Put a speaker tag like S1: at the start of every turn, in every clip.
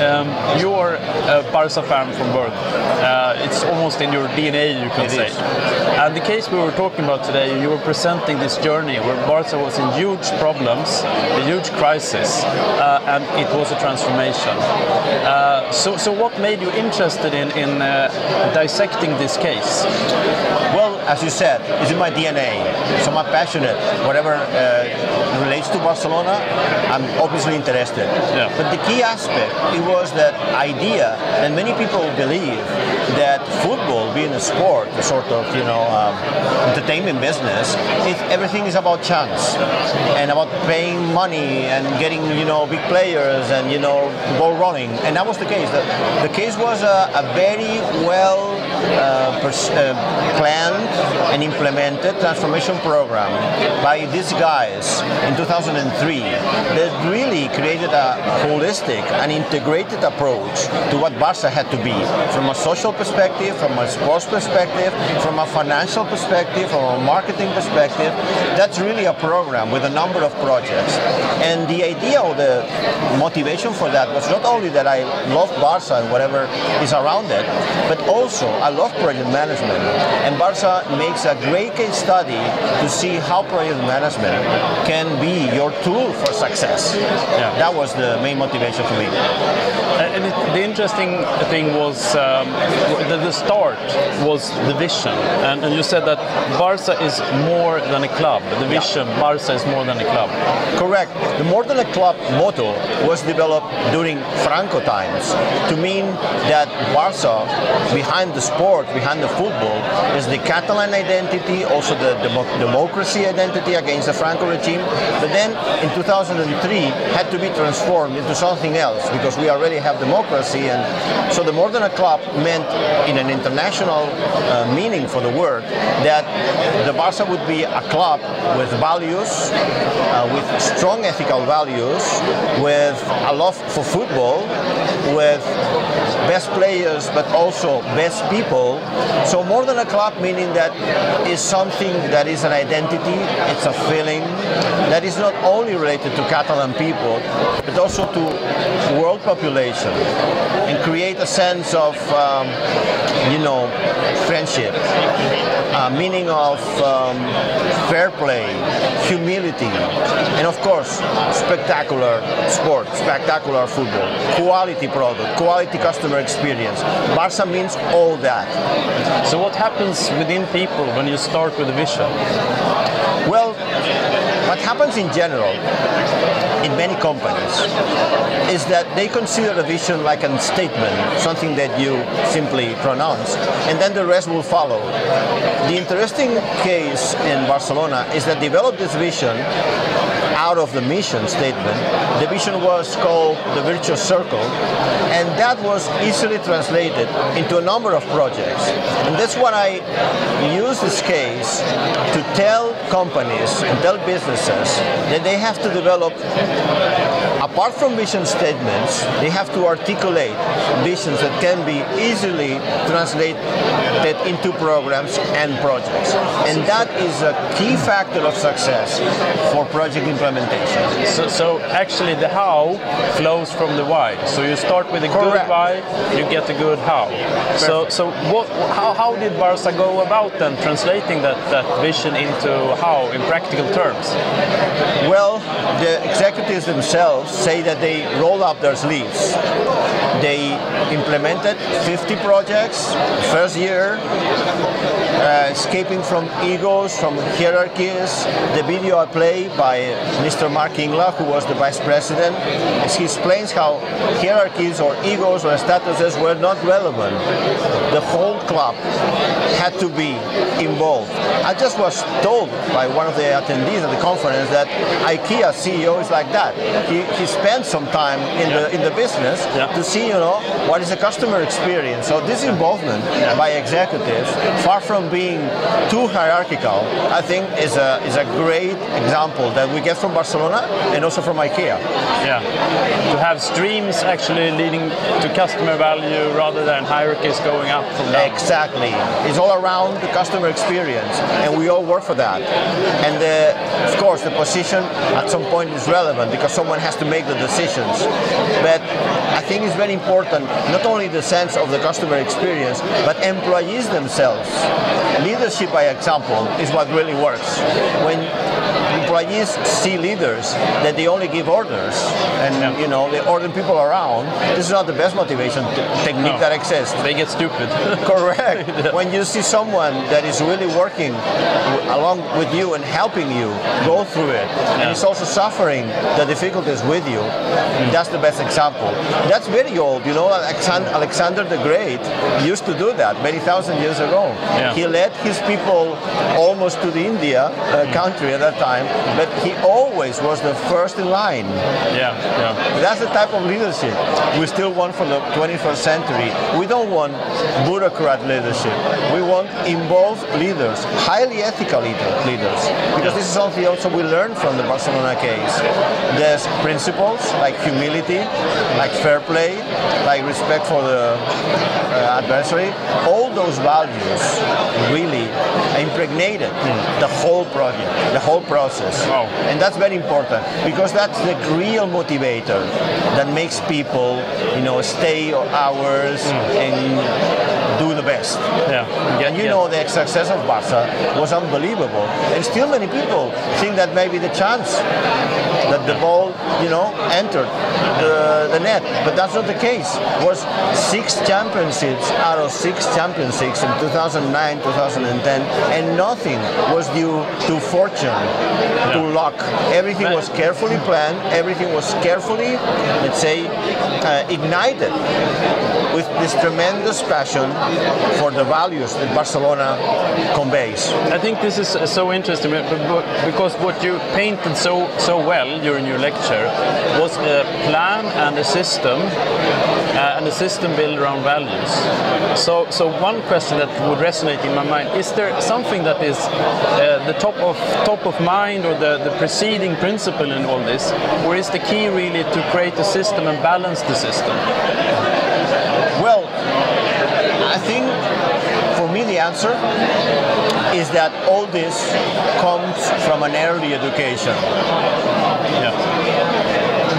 S1: um, you're a Barca fan from birth. Uh, it's almost in your DNA, you can
S2: It
S1: say.
S2: is.
S1: And the case we were talking about today, you were presenting this journey where Barca was in huge problems, a huge crisis, uh, and it was a transformation. Uh, so, so what made you interested in, in uh, dissecting this case?
S2: Well, as you said, it's in my DNA. So I'm passionate. Whatever uh, relates to Barcelona, I'm obviously interested.
S1: Yeah.
S2: But the key aspect it was that idea that many people believe that football, being a sport, a sort of you know um, entertainment business, it, everything is about chance and about paying money and getting you know big players and you know ball running. And that was the case. The, the case was a, a very well uh, pers- uh, planned and implemented transformation program by these guys in 2003 that really created a holistic and integrated approach to what Barca had to be from a social perspective, from a sports perspective, from a financial perspective, from a marketing perspective. That's really a program with a number of projects. And the idea or the motivation for that was not only that I love Barca and whatever is around it, but also I love project management. And Barca makes a great case study to see how project management can be your tool for success.
S1: Yeah.
S2: That was the main motivation for me.
S1: And the interesting thing was um, the, the start was the vision, and, and you said that Barca is more than a club. The vision, Barca is more than a club.
S2: Correct. The more than a club motto was developed during Franco times to mean that Barca, behind the sport, behind the football, is the Catalan identity, also the demo- democracy identity against the Franco regime. But then in 2003 had to be transformed into something else because we already have democracy, and so the more than a club meant, in an international uh, meaning for the word, that the Barca would be a club with values, uh, with strong ethical values, with a love for football, with best players but also best people. So more than a club meaning that is something that is an identity, it's a feeling that is not only related to Catalan people but also to world population and create a sense of um, you know friendship, uh, meaning of um, fair play, humility, and of course spectacular sport, spectacular football, quality product, quality customer experience. Barca means all that.
S1: So what happens within people when you start with a vision?
S2: Well, what happens in general in many companies is that they consider a vision like a statement, something that you simply pronounce, and then the rest will follow. The interesting case in Barcelona is that developed this vision out of the mission statement. The vision was called the virtuous circle, and that was easily translated into a number of projects. And that's what I use this case to tell companies and tell businesses that they have to develop apart from vision statements, they have to articulate visions that can be easily translated into programs and projects. And that is a key factor of success for project implementation.
S1: So, so actually, the how flows from the why. So you start with a good why, you get a good how. So, so what? How, how did Barca go about then translating that, that vision into how in practical terms?
S2: Well, the executives themselves say that they roll up their sleeves. They implemented 50 projects first year, uh, escaping from egos, from hierarchies. The video I play by Mr. Marc Ingla, who was the vice president, he explains how hierarchies or egos or statuses were not relevant. The whole club had to be involved. I just was told by one of the attendees at the conference that IKEA CEO is like that. He, he spent some time in the in the business
S1: Yeah.
S2: to see you know, what is the customer experience. So this involvement by executives, far from being too hierarchical, I think is a is a great example that we get from Barcelona and also from IKEA.
S1: Yeah. To have streams actually leading to customer value rather than hierarchies going up from down.
S2: Exactly. It's all around the customer experience, and we all work for that. And the, of course, the position at some point is relevant because someone has to make the decisions. But I think it's very important not only the sense of the customer experience, but employees themselves. Leadership, by example, is what really works. When employees see leaders that they only give orders and
S1: Yeah.
S2: you know they order people around, this is not the best motivation t- technique
S1: No.
S2: that exists.
S1: They get stupid.
S2: Correct. When you see someone that is really working w- along with you and helping you go through it, and is also suffering the difficulties with you, that's the best example. That's very old. You know, Alexander, Alexander the Great used to do that many thousand years ago.
S1: Yeah.
S2: He led his people almost to the India uh, country at that time, but he always was the first in line.
S1: yeah, yeah.
S2: That's the type of leadership we still want for the 21st century. We don't want bureaucrat leadership. We want involved leaders, highly ethical leaders, because this is something also we learned from the Barcelona case. There's principles like humility, like fair play, like respect for the uh, adversary. All those values really impregnated the whole project, the whole process.
S1: Wow. Oh.
S2: And that's very important because that's the real motivator that makes people, you know, stay hours hmm. and do the best.
S1: Yeah.
S2: And you
S1: Yeah.
S2: know the success of Barca was unbelievable. And still many people think that maybe the chance that the ball, you know, entered the, the net. But that's not the case. It was six championships out of six championships in 2009, 2010, and nothing was due to fortune, to luck. Everything
S1: Right.
S2: was carefully planned. Everything was carefully, let's say, uh, ignited with this tremendous passion for the values that Barcelona conveys.
S1: I think this is uh, so interesting be- be- because what you painted so so well during your lecture was a plan and a system, uh, and a system built around values. So, so one question that would resonate in my mind is there something that is uh, the top of top of mind or the, the preceding principle in all this, or is the key really to create a system and balance the system?
S2: I think for me the answer is that all this comes from an early education.
S1: Yeah.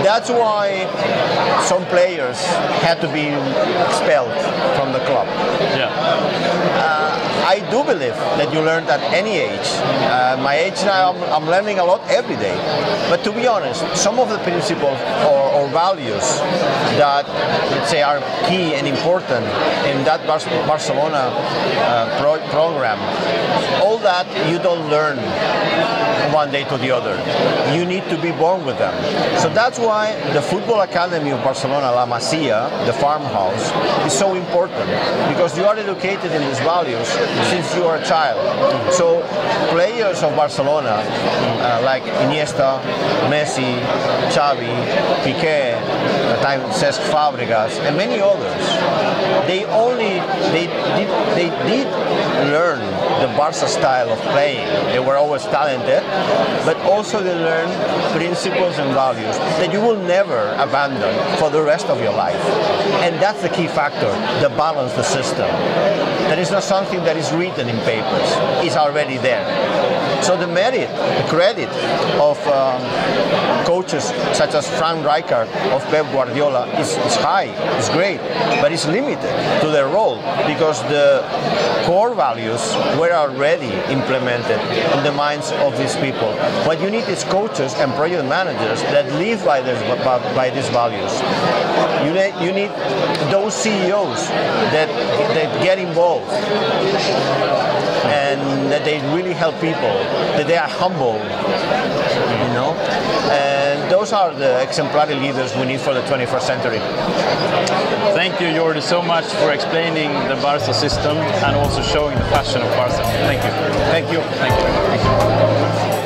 S2: That's why some players had to be expelled from the club.
S1: Yeah.
S2: Uh, I do believe that you learn at any age. Uh, my age now, I'm, I'm learning a lot every day. But to be honest, some of the principles or, or values that, let's say, are key and important in that Bar- Barcelona uh, pro- program, all that you don't learn one day to the other. You need to be born with them. So that's why the Football Academy of Barcelona, La Masia, the farmhouse, is so important because you are educated in these values since you are a child. So players of Barcelona, uh, like Iniesta, Messi, Xavi, Piqué, at the time Cesc Fabregas, and many others, they only they did they did learn the Barca style of playing. They were always talented, but also they learned principles and values that you will never abandon for the rest of your life. And that's the key factor, the balance, the system. That is not something that is written in papers. It's already there. So the merit, the credit of um, coaches such as Frank Rijkaard of Pep Guardiola is, is high, is great, but it's limited to their role because the core values were already implemented in the minds of these people. What you need is coaches and project managers that live by, this, by, these values. You need, you need those CEOs that, that get involved and that they really help people, that they are humble, you know. And those are the exemplary leaders we need for the 21st century.
S1: Thank you, Jordi, so much for explaining the Barca system and also showing the passion of Barca. Thank you.
S2: Thank you.
S1: Thank you.